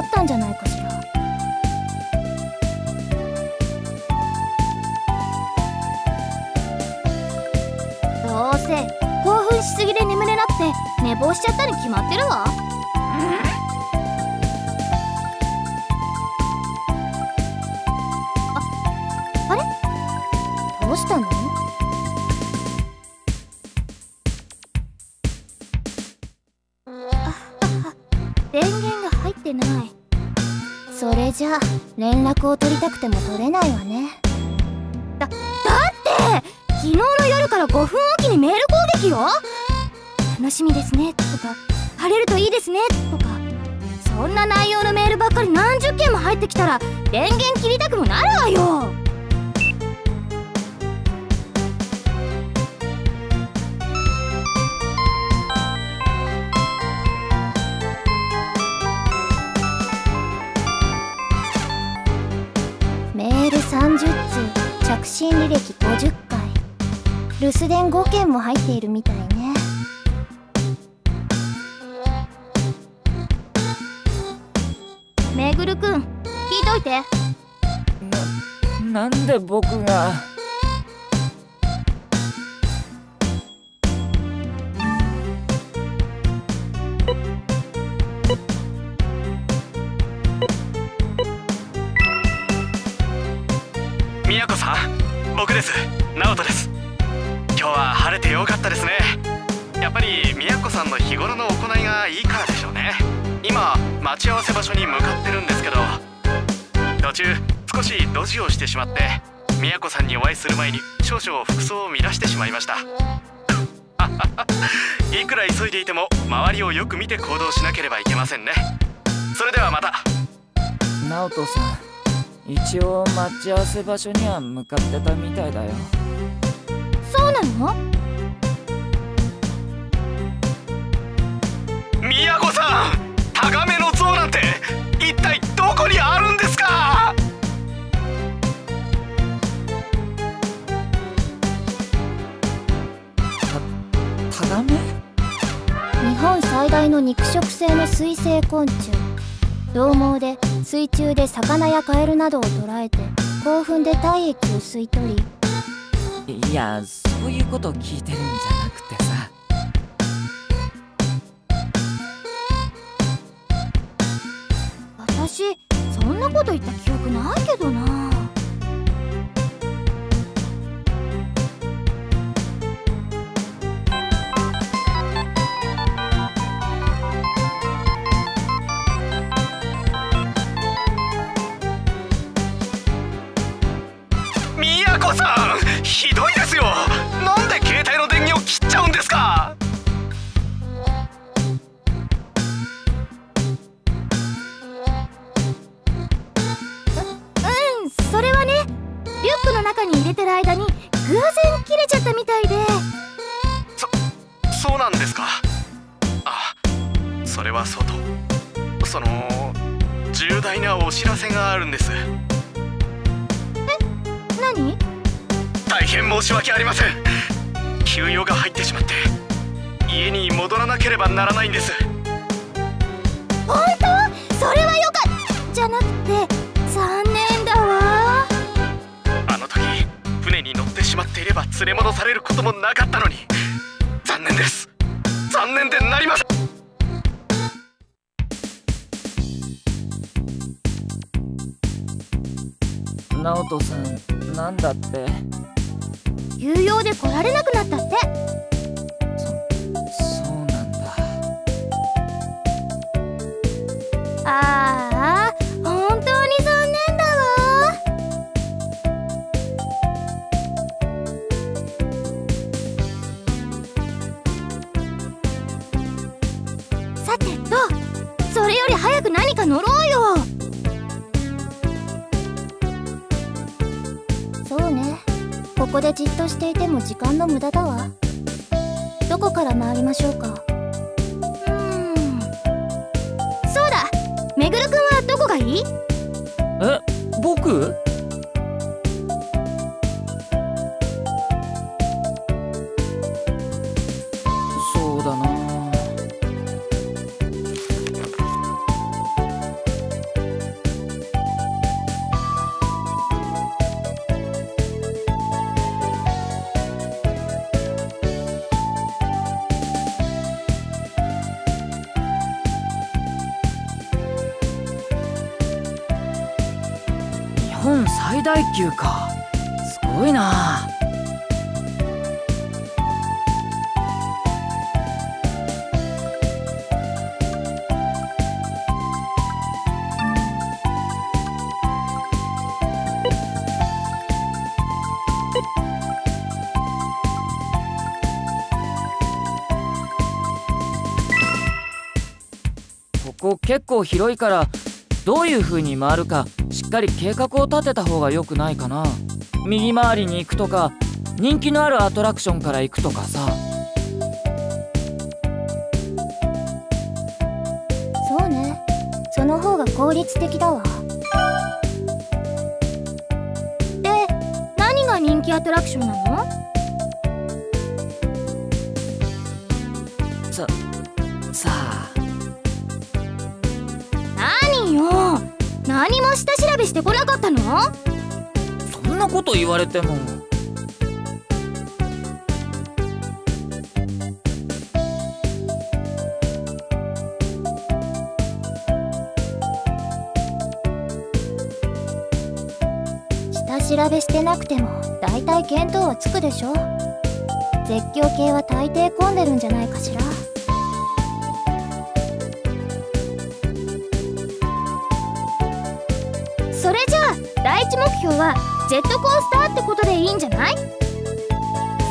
あったんじゃないかてない。それじゃあ連絡を取りたくても取れないわね。だだって昨日の夜から5分おきにメール攻撃よ。楽しみですねとか。晴れるといいですねとか。そんな内容のメールばっかり何十件も入ってきたら電源切りたくもなるわよ。信履歴50回。留守電5件も入っているみたいね。めぐるくん聞いといて。ななんで僕がんの日頃の行いがいいからでしょうね。今待ち合わせ場所に向かってるんですけど。途中少しドジをしてしまって宮子さんにお会いする前に少々服装を乱してしまいました。いくら急いでいても周りをよく見て行動しなければいけませんね。それではまた。直人さん一応待ち合わせ場所には向かってたみたいだよ。そうなの？宮子さんタガメの像なんて一体どこにあるんですか？タガメ？日本最大の肉食性の水生昆虫。獰猛で水中で魚やカエルなどを捕らえて興奮で体液を吸い取り。いやそういうこと聞いてるんじゃなくて私そんなこと言った記憶ないけどな。変申し訳ありません。休養が入ってしまって家に戻らなければならないんです。本当？それはよかったじゃなくて残念だわ。あの時船に乗ってしまっていれば連れ戻されることもなかったのに。残念です。残念でなりません。直人さんなんだって？有用で来られなくなったって。そうなんだ。ああでじっとしていても時間の無駄だわ。どこから回りましょうか？うーん。そうだ。めぐるくんはどこがいい？え僕？最大級か。すごいな。ここ結構広いからどういう風に回るかかり計画を立てた方が良くないかな。右回りに行くとか人気のあるアトラクションから行くとかさ。そうね。その方が効率的だわ。で何が人気アトラクションなの？してこなかったの？そんなこと言われても。下調べしてなくても大体見当はつくでしょ？絶叫系は大抵混んでるんじゃないかしら？標はジェットコースターってことでいいんじゃない？そ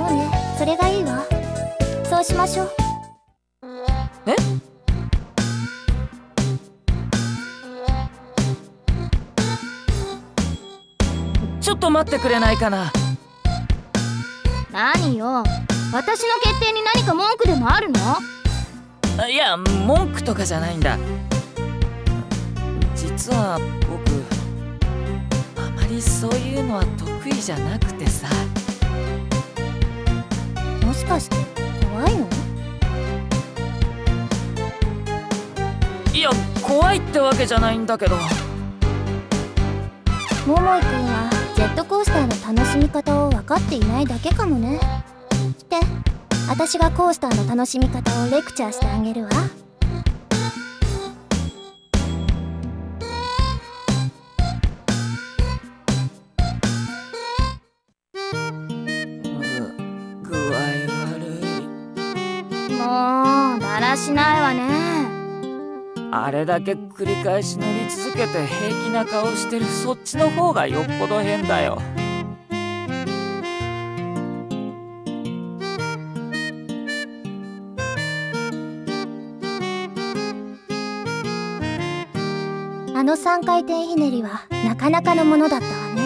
うねそれがいいわ。そうしましょう。え？ちょっと待ってくれないかな？何よ？私の決定に何か文句でもあるの？あいや文句とかじゃないんだ。実はりそういうのは得意じゃなくてさ。もしかして怖いの？いや怖いってわけじゃないんだけど。桃井くんはジェットコースターの楽しみ方を分かっていないだけかもね。来て。私がコースターの楽しみ方をレクチャーしてあげるわあれだけ繰り返し塗り続けて平気な顔してるそっちの方がよっぽど変だよ。あの3回転ひねりはなかなかのものだったわね。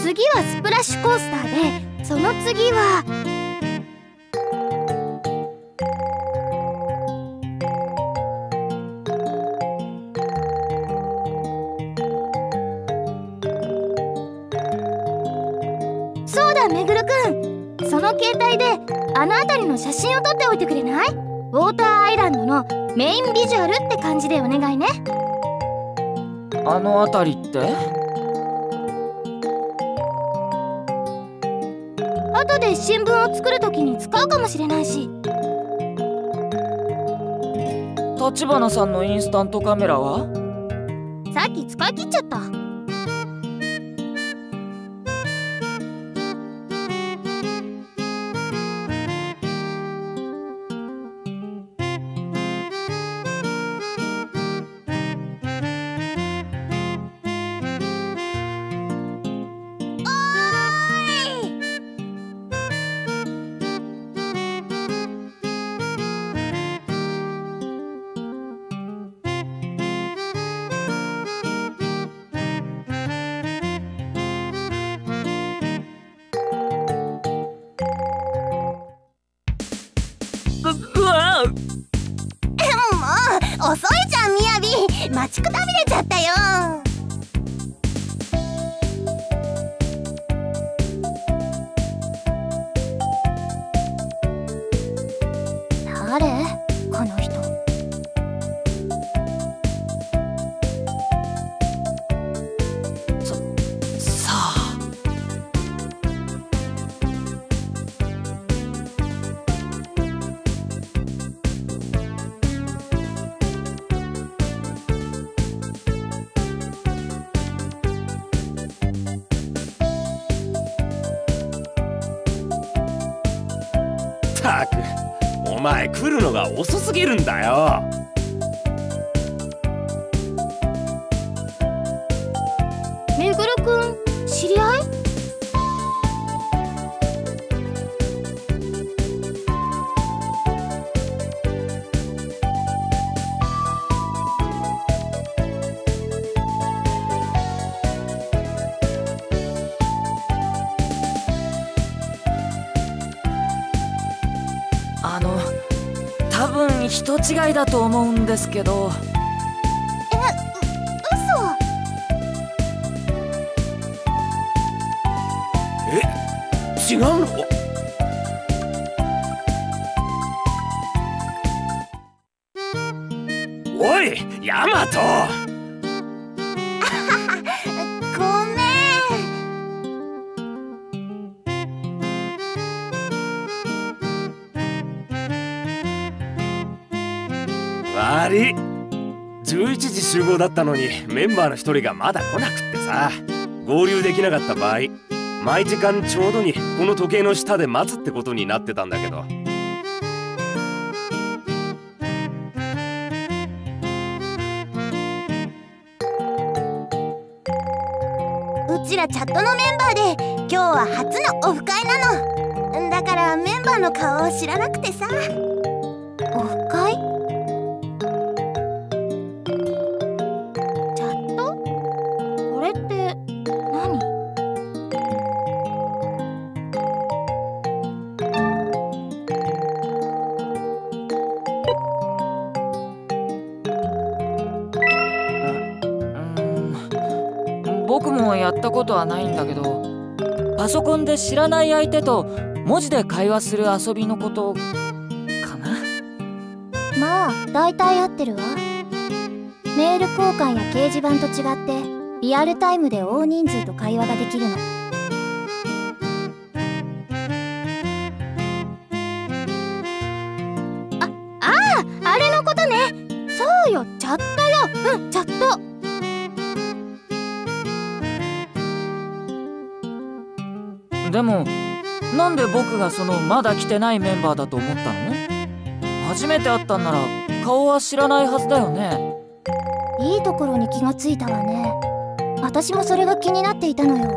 次はスプラッシュコースターでその次は写真を撮っておいてくれない？ウォーターアイランドのメインビジュアルって感じでお願いね。あの辺りって？後で新聞を作るときに使うかもしれないし。立花さんのインスタントカメラは？さっき使い切っちゃったすぎるんだよ。めぐる違いだと思うんですけど。え嘘。え違うの？おいヤマト。悪い。11時集合だったのにメンバーの一人がまだ来なくってさ。合流できなかった場合毎時間ちょうどにこの時計の下で待つってことになってたんだけど。うちらチャットのメンバーで今日は初のオフ会なの。だからメンバーの顔を知らなくてさ。ったことはないんだけどパソコンで知らない相手と文字で会話する遊びのことかな？まあだいたい合ってるわ。メール交換や掲示板と違ってリアルタイムで大人数と会話ができるの。僕がそのまだ来てないメンバーだと思ったの初めて会ったんなら顔は知らないはずだよね。いいところに気がついたわね。私もそれが気になっていたのよ。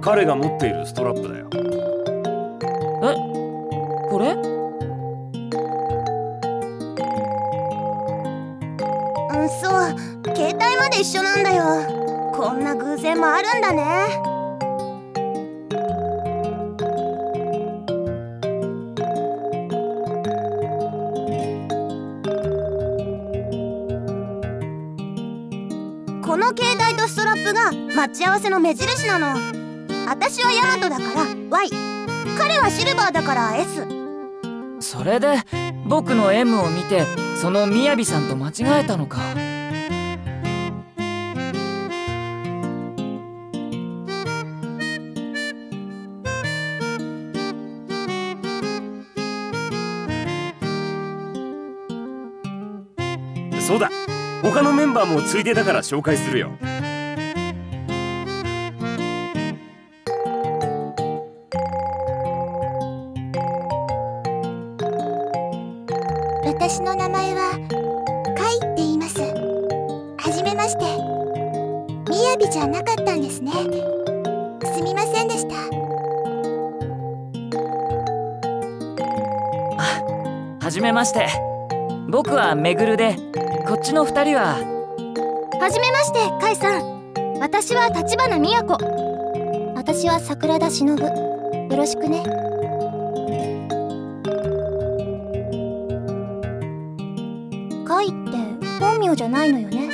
彼が持っているストラップだよ。え？これ？うんそう。携帯まで一緒なんだよこんな偶然もあるんだね。この携帯とストラップが待ち合わせの目印なの。私はヤマトだから Y 彼はシルバーだから S それで僕の M を見てそのみやびさんと間違えたのか。他のメンバーもついでだから紹介するよ。私の名前はカイって言います。はじめまして。みやびじゃなかったんですね。すみませんでした。あはじめまして。僕はめぐるでこっちの二人は。はじめまして甲斐さん。私は立花美也子。私は桜田忍。よろしくね。甲斐って本名じゃないのよね。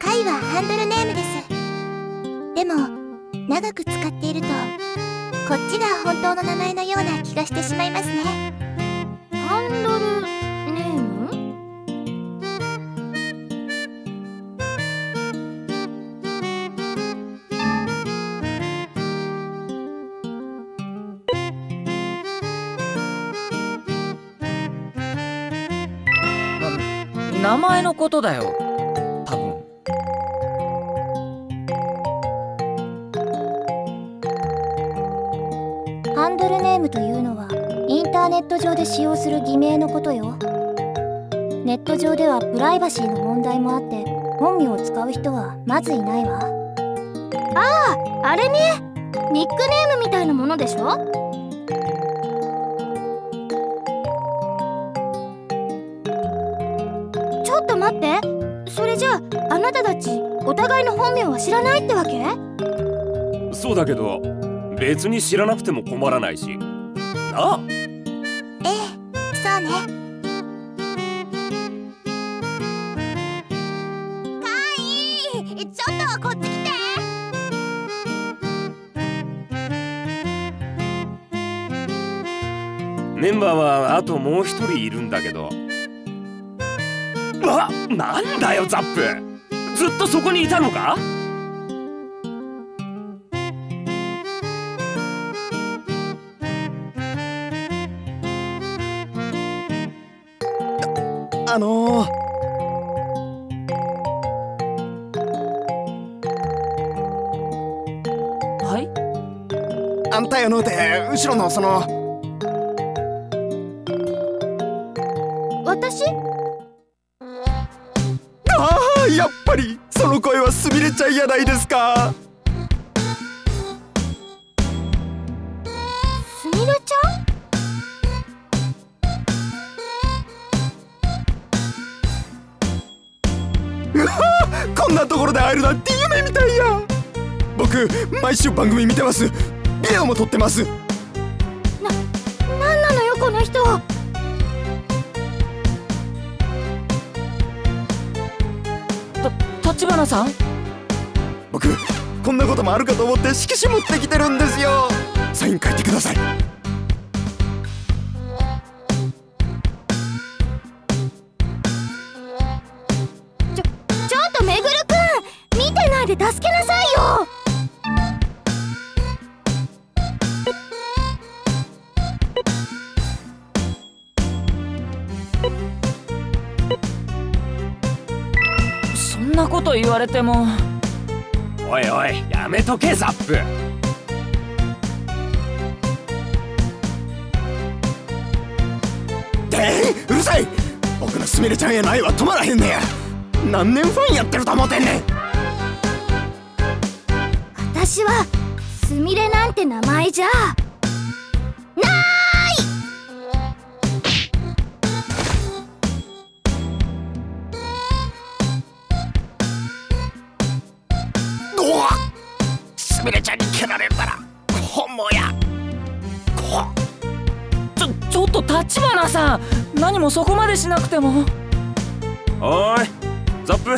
甲斐はハンドルネームです。でも長く使っているとこっちが本当の名前名前のことだよ。多分。ハンドルネームというのはインターネット上で使用する偽名のことよ。ネット上ではプライバシーの問題もあって本名を使う人はまずいないわ。あああれね。ニックネームみたいなものでしょ？ああなたたちお互いの本名は知らないってわけ？そうだけど別に知らなくても困らないし。なあ？ええそうね。カイちょっとこっち来て。メンバーはあともう一人いるんだけど。あなんだよザップずっとそこにいたのか？あのー、はい？あんたやのうて後ろのその。私？やっぱりその声はすみれちゃんやないですか。すみれちゃん？こんなところで会えるなんて夢みたいや。僕毎週番組見てます。ビデオも撮ってます。なんなのよこの人立花さん？僕こんなこともあるかと思って色紙持ってきてるんですよ。サイン書いてください。ちょっとめぐるくん見てないで助けこと言われても。おいおいやめとけザップ。でうるさい。僕のすみれちゃんへの愛は止まらへんねや。何年ファンやってると思ってんねん。私はすみれなんて名前じゃすみれちゃんに蹴られるな。ら本望や。こちょちょっと立花さん何もそこまでしなくても。おいザップ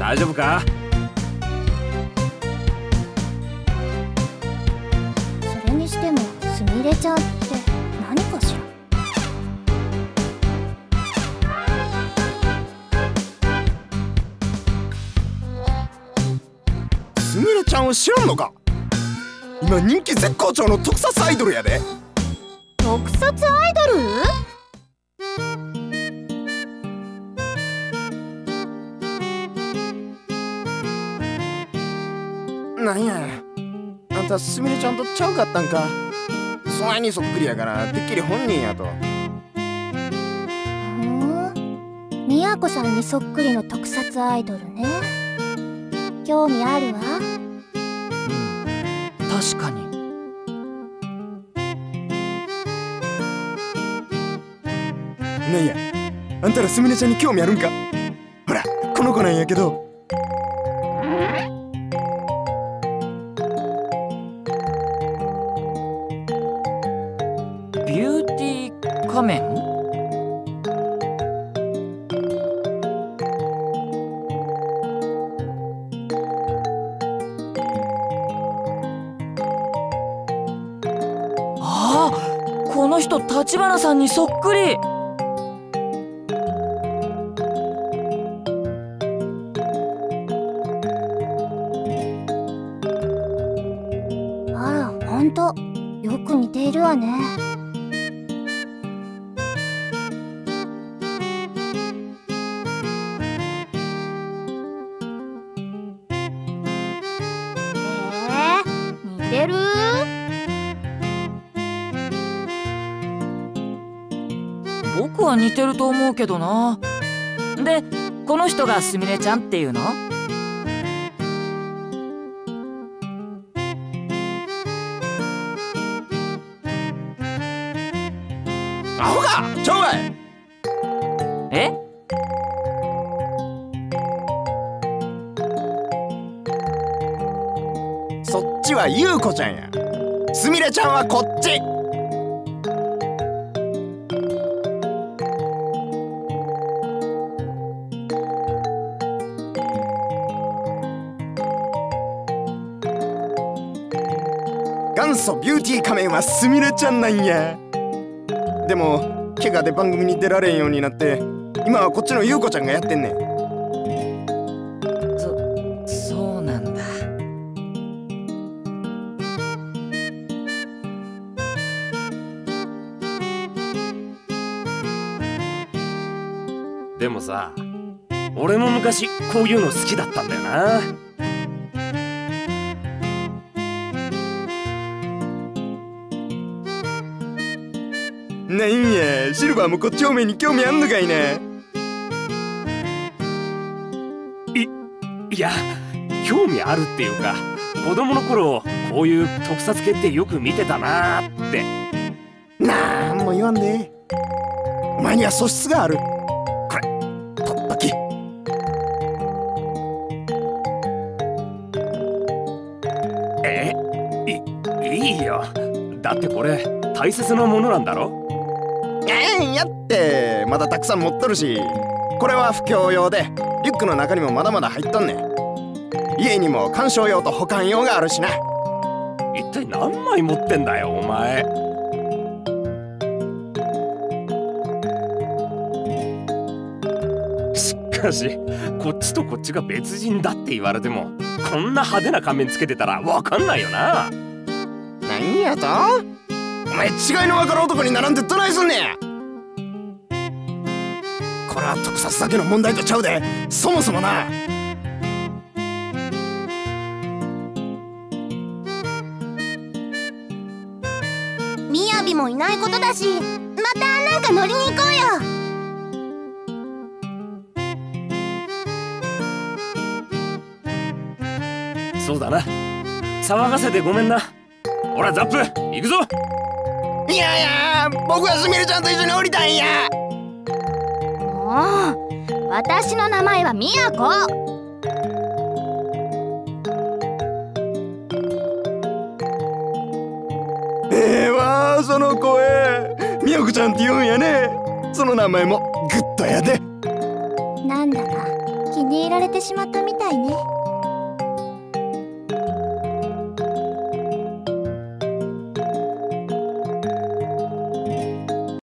大丈夫か？それにしてもすみれちゃんんを知らんのか？今人気絶好調の特撮アイドルやで。特撮アイドル？なんや？あんたすみれちゃんとちゃうかったんか？そないにそっくりやからてっきり本人やと。ふーん？みやこさんにそっくりの特撮アイドルね。興味あるわ確かに。なんやあんたらすみれちゃんに興味あるんか？ほらこの子なんやけど。ビューティー仮面の人立花さんにそっくり。と思うけどな。でこの人がすみれちゃんっていうの？アホか！ちょうがい！え？そっちはゆうこちゃんや。すみれちゃんはこっち祖ビューティー仮面はすみれちゃんなんや。でも怪我で番組に出られんようになって今はこっちのゆうこちゃんがやってんねん。そそうなんだ。でもさ俺も昔こういうの好きだったんだよななんや。シルバーもこっち方面に興味あんのかいな。いいや興味あるっていうか子供の頃こういう特撮系ってよく見てたなーって。なんも言わんで。お前には素質がある。これ取っとき。えいいいよ。だってこれ大切なものなんだろ？えんやってまだたくさん持っとるしこれは不況用でリュックの中にもまだまだ入っとんねん。家にも鑑賞用と保管用があるしな。一体何枚持ってんだよお前。しかしこっちとこっちが別人だって言われてもこんな派手な仮面つけてたらわかんないよな。何やと？お前違いの分かる男に並んでどないすんねんこれは特撮だけの問題とちゃうで。そもそもな。みやびもいないことだしまたなんか乗りに行こうよ。そうだな。騒がせてごめんな。ほらザップ行くぞ。いやいや僕はすみれちゃんと一緒に降りたいんやもう私の名前はみやこ。ええわその声。みやこちゃんって言うんやね。その名前もグッドやで。なんだか気に入られてしまったみたいね